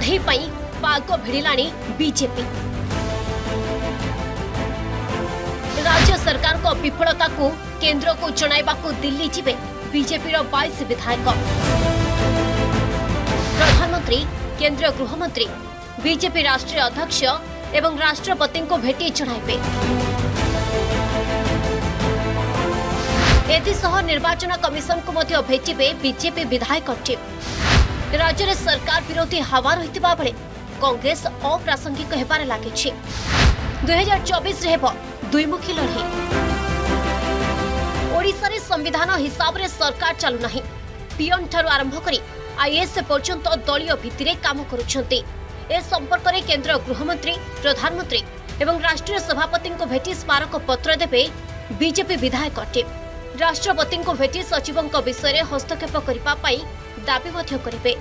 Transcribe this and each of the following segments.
लड़ाई पाग भिड़ा बीजेपी राज्य सरकार को विफलता को केंद्र को जन दिल्ली जी बीजेपी बैश विधायक प्रधानमंत्री केंद्रीय गृहमंत्री बीजेपी राष्ट्रीय अध्यक्ष एवं राष्ट्रपति भेट जन निर्वाचन कमिशन को भेजे बीजेपी विधायक टीम રાજ્યને સરકાર વિરોધી હવા ରହିଥିବା ବେଳେ କଂଗ୍ରେସ ଅପ୍ରାସଙ୍ଗିକ ହେବାରେ ଲାଗିଛି ଦୁଇହଜାର ଚବିଶରେ ହେବ ଦୁଇମୁଖୀ ଲଢ଼େଇ ଓଡ଼ିଶାରେ ସମ୍ବିଧାନ ହିସାବରେ ସରକାର ଚାଲୁନାହିଁ ପିଅନ୍ ଠାରୁ ଆରମ୍ଭ କରି ଆଇଏଏସ୍ ପର୍ଯ୍ୟନ୍ତ ଦଳୀୟ ଭିତ୍ତିରେ କାମ କରୁଛନ୍ତି ଏ ସମ୍ପର୍କରେ କେନ୍ଦ୍ର ଗୃହମନ୍ତ୍ରୀ ପ୍ରଧାନମନ୍ତ୍ରୀ ଏବଂ ରାଷ୍ଟ୍ରୀୟ ସଭାପତିଙ୍କୁ ଭେଟି ସ୍ମାରକପତ୍ର ଦେବେ ବିଜେପି ବିଧାୟକ ଟିମ୍ ରାଷ୍ଟ୍ରପତିଙ୍କୁ ଭେଟି ସଚିବଙ୍କ ବିଷୟରେ ହସ୍ତକ୍ଷେପ କରିବା ପାଇଁ ଦାବି ମଧ୍ୟ କରିବେ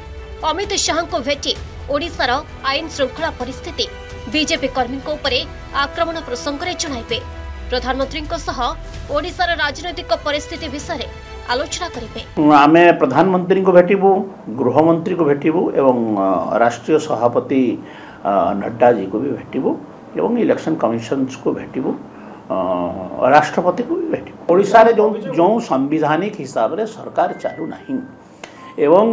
ଅମିତ ଶାହାଙ୍କୁ ଭେଟି ଓଡ଼ିଶାର ଆଇନ ଶୃଙ୍ଖଳା ପରିସ୍ଥିତି ବିଜେପି କର୍ମୀଙ୍କ ଉପରେ ଆକ୍ରମଣ ପ୍ରସଙ୍ଗରେ ଜଣାଇବେ ପ୍ରଧାନମନ୍ତ୍ରୀଙ୍କ ସହ ଓଡ଼ିଶାର ରାଜନୈତିକ ପରିସ୍ଥିତି ବିଷୟରେ ଆଲୋଚନା କରିବେ ଆମେ ପ୍ରଧାନମନ୍ତ୍ରୀଙ୍କୁ ଭେଟିବୁ ଗୃହମନ୍ତ୍ରୀଙ୍କୁ ଭେଟିବୁ ଏବଂ ରାଷ୍ଟ୍ରୀୟ ସଭାପତି ନଡ୍ଡାଜୀଙ୍କୁ ବି ଭେଟିବୁ ଏବଂ ଇଲେକ୍ସନ କମିଶନ୍ସକୁ ଭେଟିବୁ ରାଷ୍ଟ୍ରପତିକୁ ବି ଭେଟିବୁ ଓଡ଼ିଶାରେ ଯେଉଁ ଯେଉଁ ସାମ୍ବିଧାନିକ ହିସାବରେ ସରକାର ଚାଲୁନାହିଁ এবং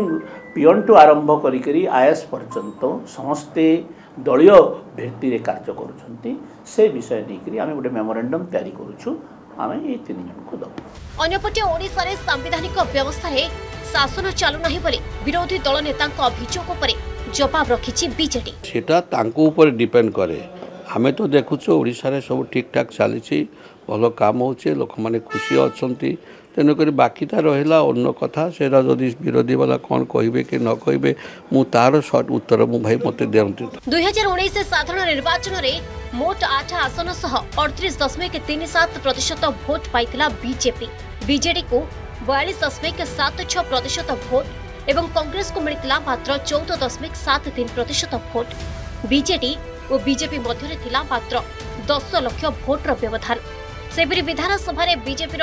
ପିଅନଠୁ ଆରମ୍ଭ କରିକରି ଆଇଏଏସ୍ ପର୍ଯ୍ୟନ୍ତ ସମସ୍ତେ ଦଳୀୟ ଭିତ୍ତିରେ କାର୍ଯ୍ୟ କରୁଛନ୍ତି ସେ ବିଷୟ ନେଇକରି ଆମେ ଗୋଟେ ମେମୋରାଣ୍ଡମ୍ ତିଆରି କରୁଛୁ ଆମେ ଏଇ ତିନି ଜଣଙ୍କୁ ଦେବୁ ଅନ୍ୟପଟେ ଓଡ଼ିଶାରେ ସାମ୍ବିଧାନିକ ବ୍ୟବସ୍ଥାରେ ଶାସନ ଚାଲୁନାହିଁ ବୋଲି ବିରୋଧୀ ଦଳ ନେତାଙ୍କ ଅଭିଯୋଗ ଉପରେ ଜବାବ ରଖିଛି ବିଜେଡି ସେଟା ତାଙ୍କ ଉପରେ ଡିପେଣ୍ଡ କରେ ଆମେ ତ ଦେଖୁଛୁ ଓଡ଼ିଶାରେ ସବୁ ଠିକ୍ଠାକ୍ ଚାଲିଛି ଭଲ କାମ ହେଉଛି ଲୋକମାନେ ଖୁସି ଅଛନ୍ତି ତେଣୁକରି ବାକିଟା ରହିଲା ଅନ୍ୟ କଥା ସେଇଟା ଯଦି ବିରୋଧୀ ବାଲା କ'ଣ କହିବେ କି ନ କହିବେ ମୁଁ ତାର ସଟ୍ ଉତ୍ତର ମୁଁ ଭାଇ ମୋତେ ଦିଅନ୍ତି ଦୁଇ ହଜାର ଉଣେଇଶ ସାଧାରଣ ନିର୍ବାଚନରେ ମୋଟ ଆଠ ଆସନ ସହ ଅଡ଼ତିରିଶ ଦଶମିକ ତିନି ସାତ ପ୍ରତିଶତ ଭୋଟ ପାଇଥିଲା ବିଜେପି ବିଜେଡିକୁ ବୟାଳିଶ ଦଶମିକ ସାତ ଛଅ ପ୍ରତିଶତ ଭୋଟ ଏବଂ କଂଗ୍ରେସକୁ ମିଳିଥିଲା ମାତ୍ର ଚଉଦ ଦଶମିକ ସାତ ତିନି ପ୍ରତିଶତ ଭୋଟ ବିଜେଡି ଓ ବିଜେପି ମଧ୍ୟରେ ଥିଲା ମାତ୍ର ଦଶ ଲକ୍ଷ ଭୋଟର ବ୍ୟବଧାନ ᱥᱮᱵৰি বিধানসভारे বিজেপিৰ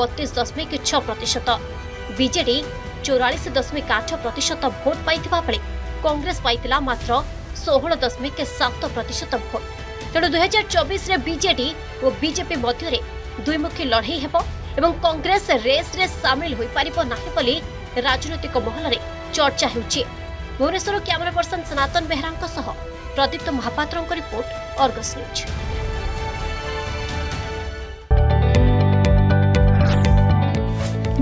32.6 শতাংশ বিজেপি 44.8 শতাংশ ভোট পাই থকাৰ পালে কংগ্ৰেছ পাই থলা মাত্ৰ 16.7 শতাংশ ভোট তেনু 2024 ৰে বিজেপি আৰু বিজেপিৰ মধ্যৰে দুইমুখী লঢ়ৈ হেব আৰু কংগ্ৰেছ ৰেছ ৰেছ সামিল হ'ই পৰিব নাথাকিলে ৰাজনৈতিক মহলৰে চৰ্চা হৈছে ভুবনেশ্বৰৰ কেমেৰা পার্সন সনাতন বেহৰাৰক সহ প্ৰদীপত মহাপাত্ৰৰ ৰিপৰ্ট অৰ্গজ নিউজ